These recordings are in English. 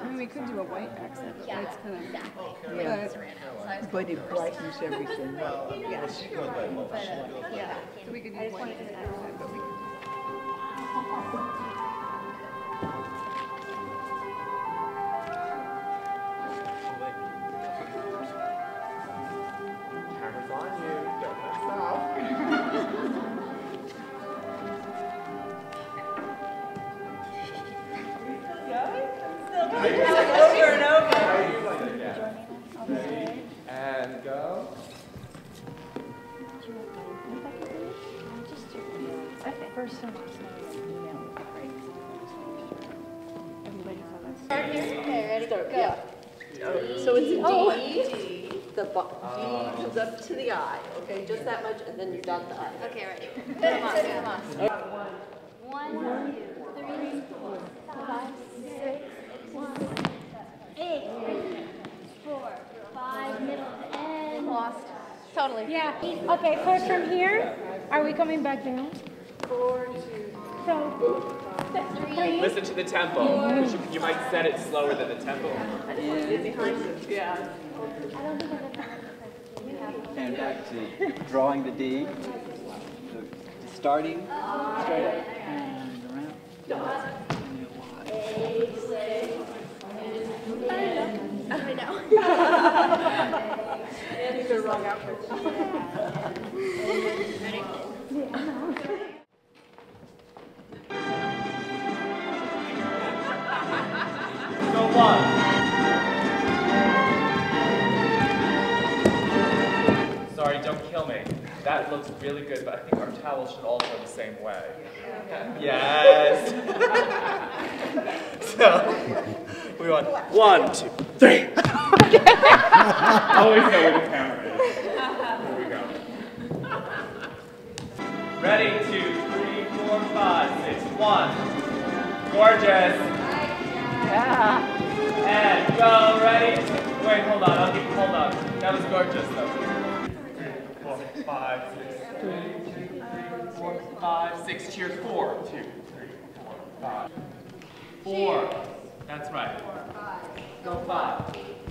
I mean, we could do a white accent, but white's kind of. Exactly. Yeah. But, But it brightens everything. yes. But, uh, yeah. So we could do white accent, but we could. And go. First. Okay, ready? Go. So it's comes up to the okay, just that much, and then you dot the I. Okay, ready. Them on, them on. One, two, three, four, five, eight, four, five, middle, and. Lost. Totally. Yeah, okay, first from here, are we coming back down? Four, two, So, three, Listen to the tempo. You, you might set it slower than the tempo. yeah. And back to drawing the D. So starting straight up and around. And then Y. And you go wrong outfit. Go one. Sorry, don't kill me. That looks really good, but I think our towel should all go the same way. Yes. so, we want one, two, three. Always know where the camera is. Here we go. Ready, two, three, four, five, six, one. Gorgeous. And go, ready? Wait, hold on, I'll keep, hold on. That was gorgeous though. Three, four, five, six, three, two, three, four, five, six. Cheers, four, two, three, four, five. Four. That's right. Four, five. Go five.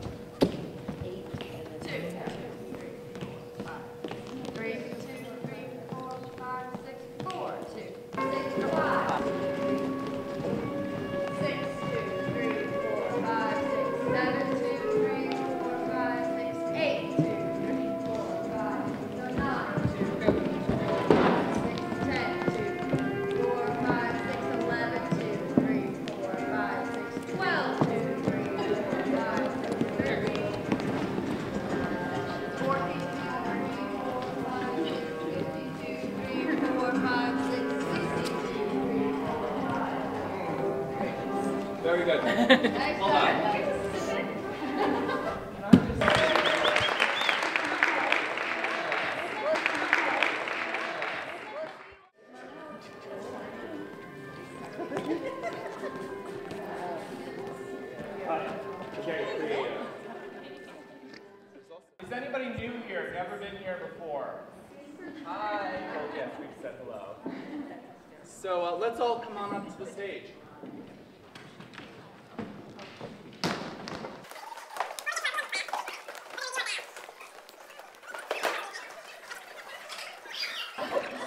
Is anybody new here? Never been here before? Hi. Oh. So uh, let's all come on up to the stage.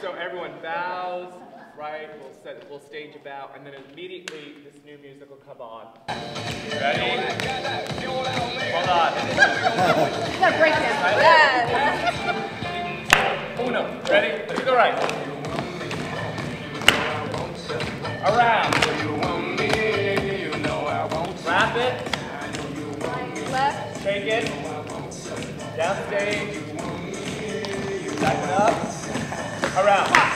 So everyone bows, right? We'll set, we'll stage a bow, and then immediately this new music will come on. Ready? Hold on. Gotta break this. Uno. Ready? Let's go right. Around. Wrap it. Left. Take it. Downstage. Back it up. Around.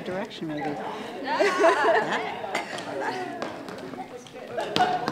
other direction, maybe. And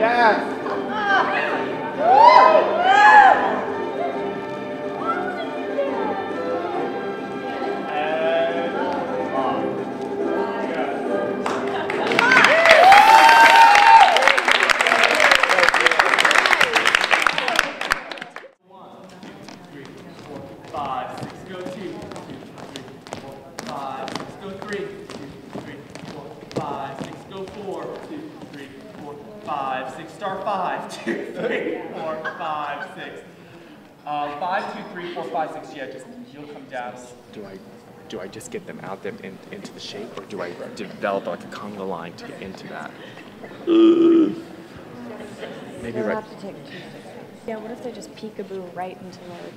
Yes. Five, six. Um, five, two, three, four, five, six, yeah, just, you'll come down. do I do I just get them out them in, into the shape, or do I develop like a conga line to get into that? Maybe They'll right. have to take two sixes. Yeah, what if they just peekaboo right into their,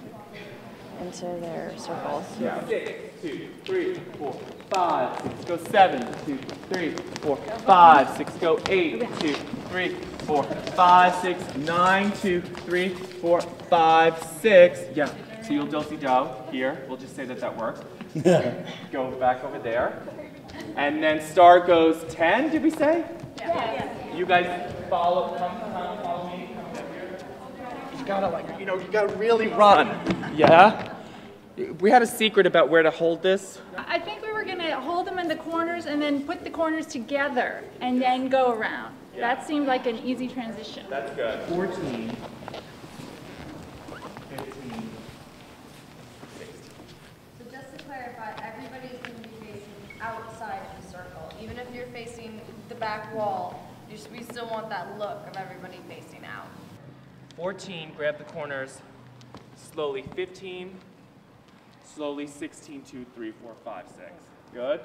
into their circles? Yeah. Six, two, three, four, five, six, go seven, two, three, four, five, six, go eight, two, three, four, five, six, nine, two, three, four, five, six. Yeah. So you'll do see do here. We'll just say that that works. go back over there. And then star goes 10, did we say? Yeah. You guys follow, come, come, follow me. Come. You gotta like, you know, you gotta really run. Yeah? We had a secret about where to hold this. I think we were gonna hold them in the corners and then put the corners together and then go around. That seemed like an easy transition. That's good. 14, 15, 16. So just to clarify, everybody's going to be facing outside of the circle. Even if you're facing the back wall, we still want that look of everybody facing out. 14, grab the corners. Slowly 15, slowly 16, 2, 3, 4, 5, 6. Good?